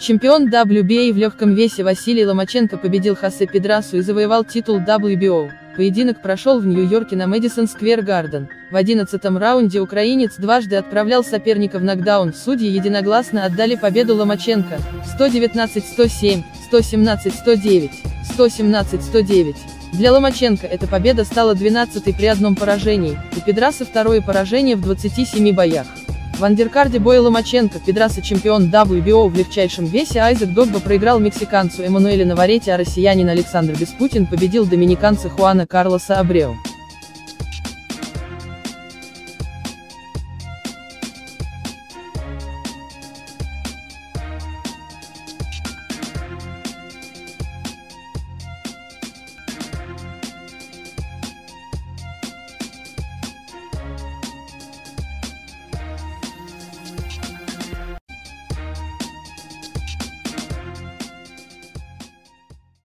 Чемпион WBA в легком весе Василий Ломаченко победил Хосе Педрасу и завоевал титул WBO. Поединок прошел в Нью-Йорке на Мэдисон Сквер Гарден. В 11-м раунде украинец дважды отправлял соперника в нокдаун, судьи единогласно отдали победу Ломаченко, 119-107, 117-109, 117-109. Для Ломаченко эта победа стала 12-й при одном поражении, у Педраса второе поражение в 27 боях. В андеркарде боя Ломаченко, Педраса чемпион WBO в легчайшем весе Айзек Догба проиграл мексиканцу Эммануэле Наварете, а россиянин Александр Беспутин победил доминиканца Хуана Карлоса Абрео.